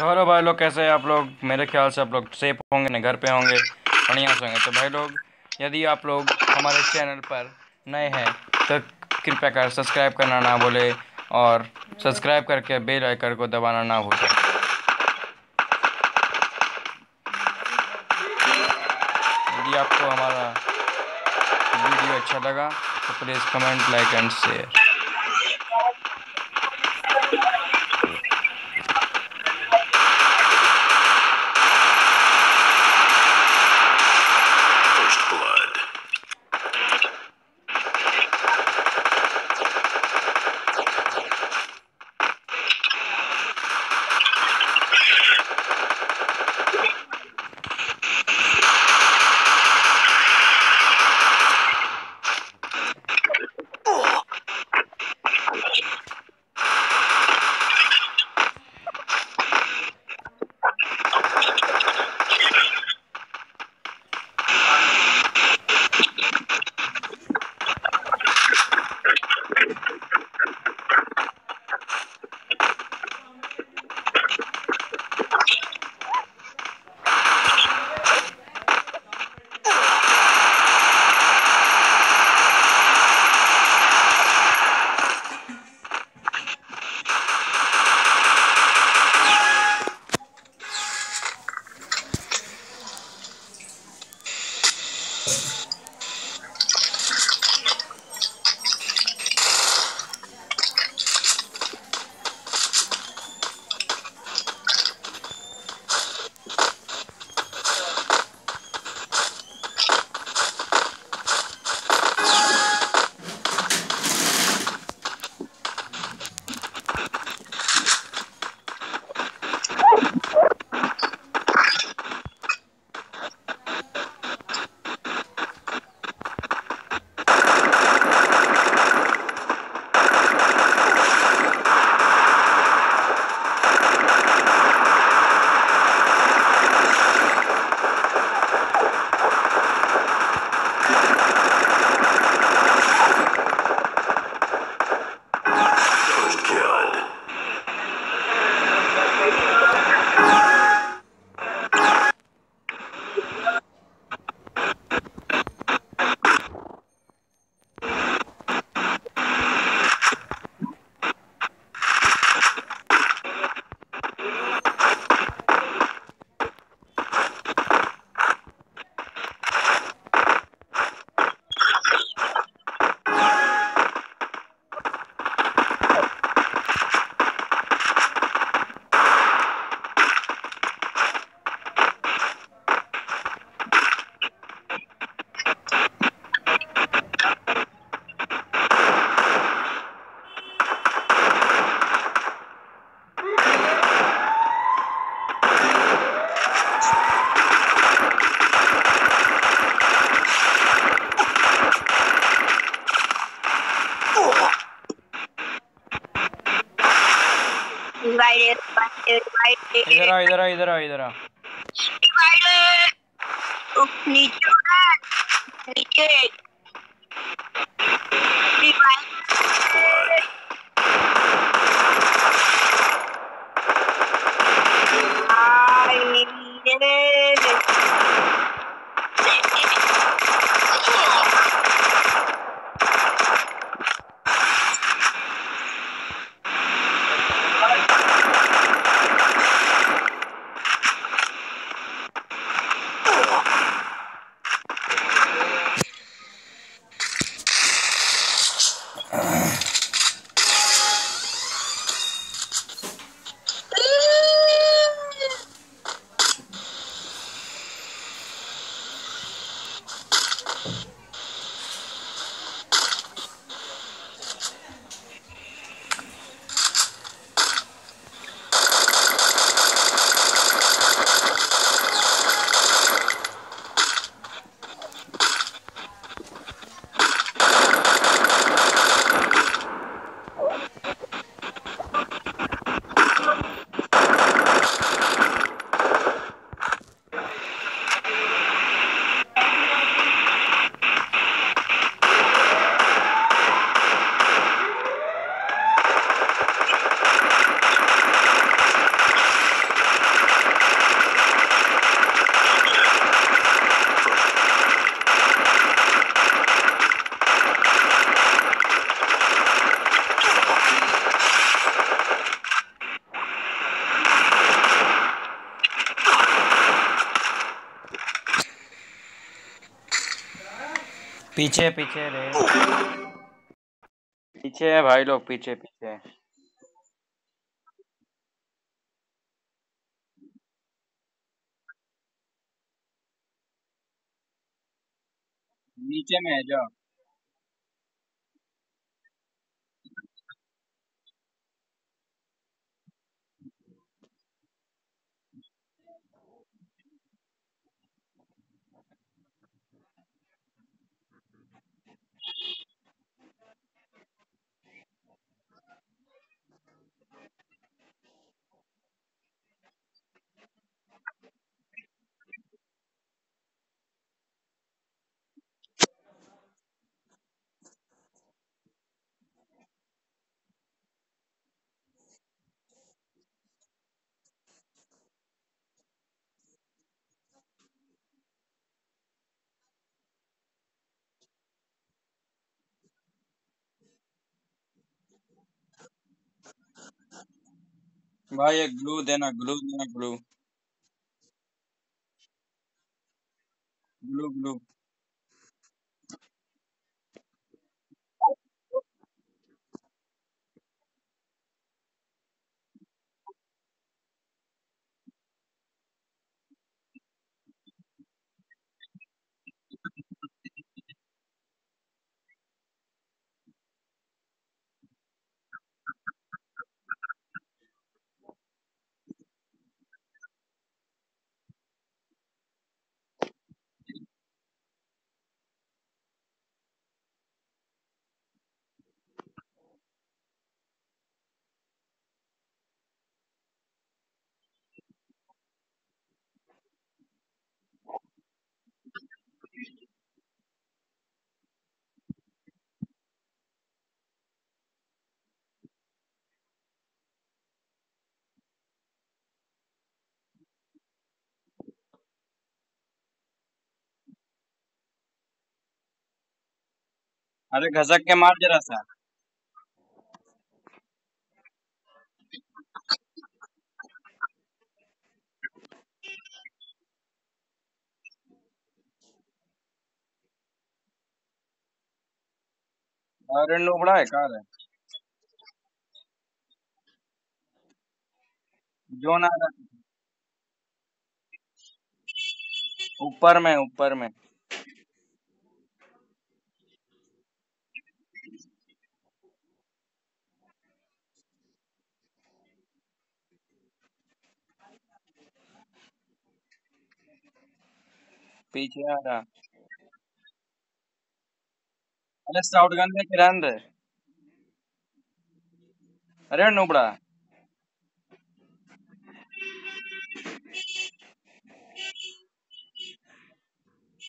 तो हेलो भाई लोग, कैसे हैं आप लोग? मेरे ख्याल से आप लोग सेफ़ होंगे ना घर पे होंगे, बढ़िया से होंगे। तो भाई लोग, यदि आप लोग हमारे चैनल पर नए हैं तो कृपया कर सब्सक्राइब करना ना भूले और सब्सक्राइब करके बेल आइकन को दबाना ना भूलें। यदि आपको हमारा वीडियो अच्छा लगा तो please comment like and share इधर आओ इधर आओ इधर आओ इधर आओ नीचे नीचे Bye. पीछे पीछे रे। पीछे है भाई लोग पीछे पीछे। नीचे में है Buy a glue, then a glue, then a glue. Glue, glue. अरे घसक के मार जरा सा। अरे नुबड़ा है, कहाँ है? आ रहा ऊपर में ऊपर में। पीछे आ रहा। अरे साउट गन लेके रहने अरे नुबड़ा।